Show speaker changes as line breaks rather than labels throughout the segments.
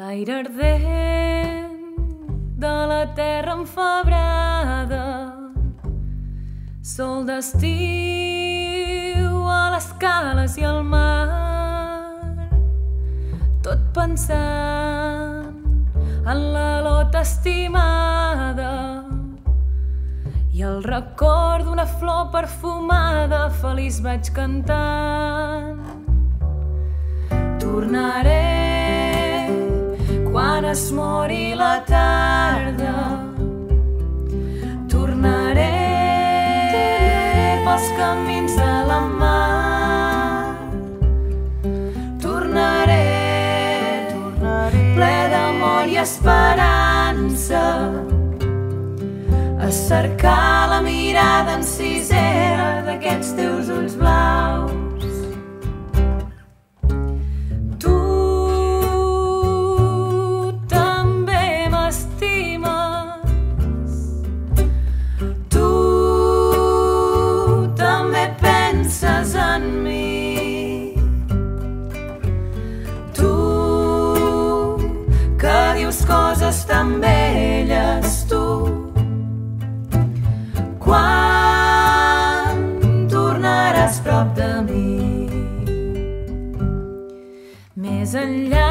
Aire ardent de la terra enfebrada. Sol d'estiu a les cales i al mar. Tot pensant en la lota estimada i el record d'una flor perfumada. Feliç vaig cantant. Tornaré es mori la tarda. Tornaré pels camins de la mar. Tornaré, tornaré ple d'amor i esperança a cercar la mirada encisera d'aquests teus ulls blaus. Dius coses tan belles, tu quan tornaràs prop de mi. Més enllà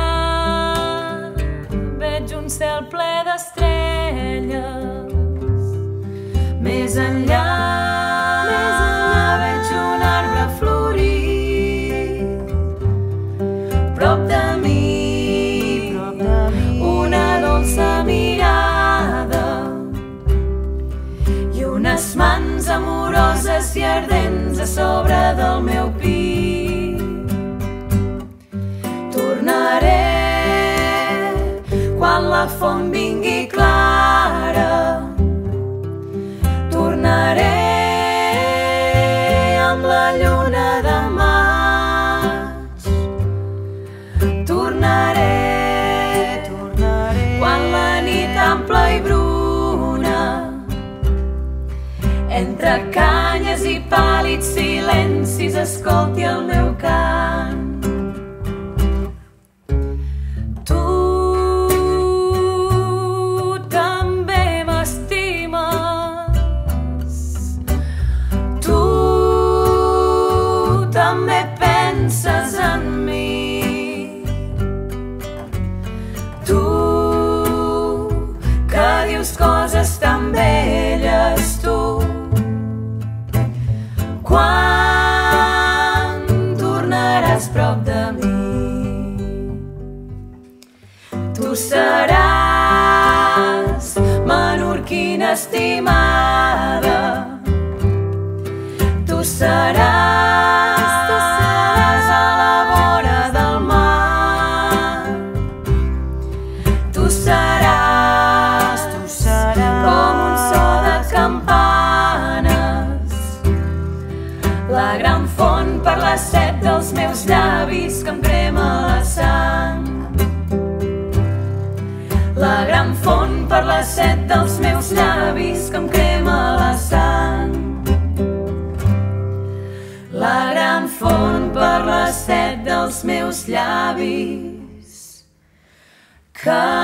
veig un cel ple d'estrelles. Més enllà, del meu pit. Tornaré quan la font vingui clara. Tornaré amb la lluna de maig. Tornaré, tornaré quan la nit ampla i bruna entre canyes i pàl·lids escolti el meu cant. Tu també m'estimes. Tu també penses en mi. Tu seràs menorquina estimada. Tu seràs, tu seràs a la vora del mar. Tu seràs, tu seràs com un so de campanes. La gran font per la set dels meus llavis que em crema la Gran font per la set dels meus llavis que em crema la sang. La gran font per la set dels meus llavis que